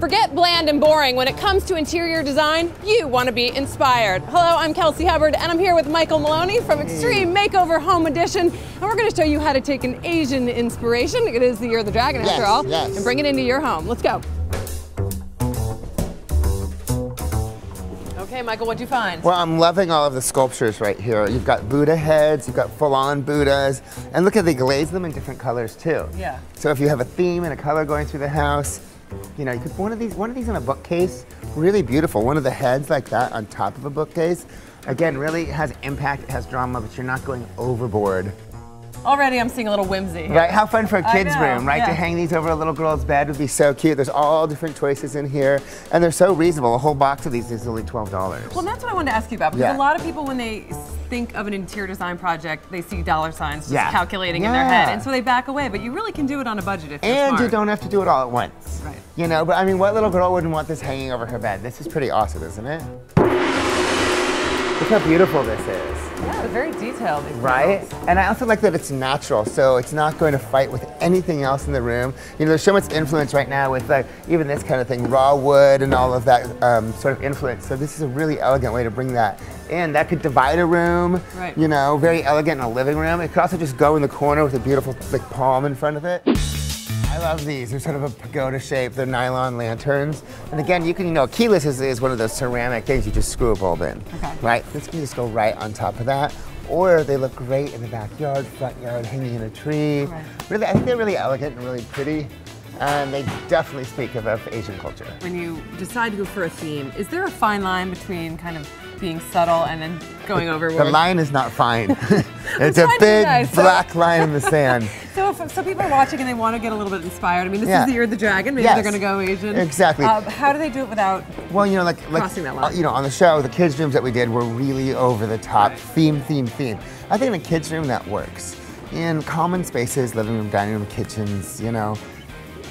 Forget bland and boring. When it comes to interior design, you want to be inspired. Hello, I'm Kelsey Hubbard, and I'm here with Michael Moloney from Extreme Makeover Home Edition, and we're going to show you how to take an Asian inspiration. It is the Year of the Dragon, Yes, after all, yes. and bring it into your home. Let's go. Okay, Michael, what'd you find? Well, I'm loving all of the sculptures right here. You've got Buddha heads, you've got full-on Buddhas, and look at they glaze them in different colors too. Yeah. So if you have a theme and a color going through the house, you know, you could one of these, one of these in a bookcase, really beautiful. One of the heads like that on top of a bookcase. Again, really has impact, has drama, but you're not going overboard. Already I'm seeing a little whimsy. here. Right, how fun for a kid's room, right? To hang these over a little girl's bed would be so cute. There's all different choices in here, and they're so reasonable. A whole box of these is only $12. Well, that's what I wanted to ask you about because Yeah. a lot of people, when they think of an interior design project, they see dollar signs just Yeah. calculating in their head, and so they back away. But you really can do it on a budget if you're And you don't have to do it all at once. Right. You know, but I mean, what little girl wouldn't want this hanging over her bed? This is pretty awesome, isn't it? Look how beautiful this is. Yeah, very detailed. Right? And I also like that it's natural, so it's not going to fight with anything else in the room. You know, there's so much influence right now with like even this kind of thing, raw wood and all of that um, sort of influence. So this is a really elegant way to bring that in. That could divide a room. Right. You know, very elegant in a living room. It could also just go in the corner with a beautiful like palm in front of it. I love these. They're sort of a pagoda shape. They're nylon lanterns. And again, you can, you know, keyless is, is one of those ceramic things you just screw a bulb in. Okay. Right? This can just go right on top of that. Or they look great in the backyard, front yard, hanging in a tree. Right. Really, I think they're really elegant and really pretty. And they definitely speak of, of Asian culture. When you decide to go for a theme, is there a fine line between kind of being subtle and then going The line is not fine. it's a trying to be big so- black line in the sand. So if so people are watching and they want to get a little bit inspired, I mean, this Yeah. is the year of the dragon. Maybe Yes. they're going to go Asian. Exactly. Uh, how do they do it without? Well, you know, like, like Crossing that uh, line. you know, on the show, the kids' rooms that we did were really over the top, Right. theme, theme, theme. I think in a kids' room that works. In common spaces, living room, dining room, kitchens, you know,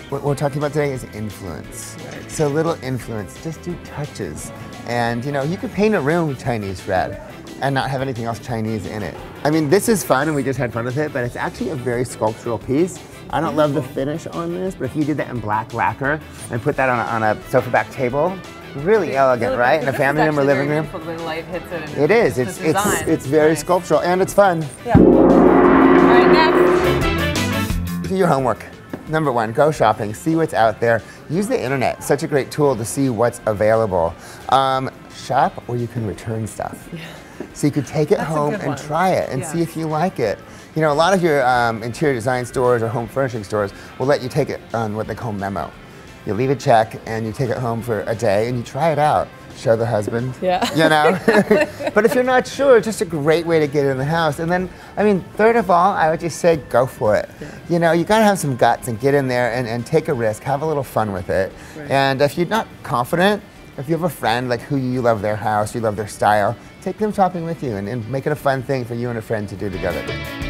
what we're talking about today is influence. So little influence, just do touches. And you know, you could paint a room Chinese red and not have anything else Chinese in it. I mean, this is fun and we just had fun with it, but it's actually a very sculptural piece. I don't love the finish on this, but if you did that in black lacquer and put that on a, on a sofa back table, really elegant, right? In a family room or living room. The light hits it. It is. It's it's design. it's very Nice. sculptural and it's fun. Yeah. All right, next. Do your homework. Number one, go shopping, see what's out there. Use the internet, such a great tool to see what's available. Um, shop or you can return stuff. So you could take it That's home and one. try it and see if you like it. You know, a lot of your um, interior design stores or home furnishing stores will let you take it on what they call memo. You leave a check and you take it home for a day and you try it out. Show uh, the husband. Yeah. You know? but if you're not sure, it's just a great way to get in the house. And then, I mean, third of all, I would just say go for it. You know, you gotta have some guts and get in there and, and take a risk, have a little fun with it. Right. And if you're not confident, if you have a friend like who you love their house, you love their style, take them shopping with you and, and make it a fun thing for you and a friend to do together.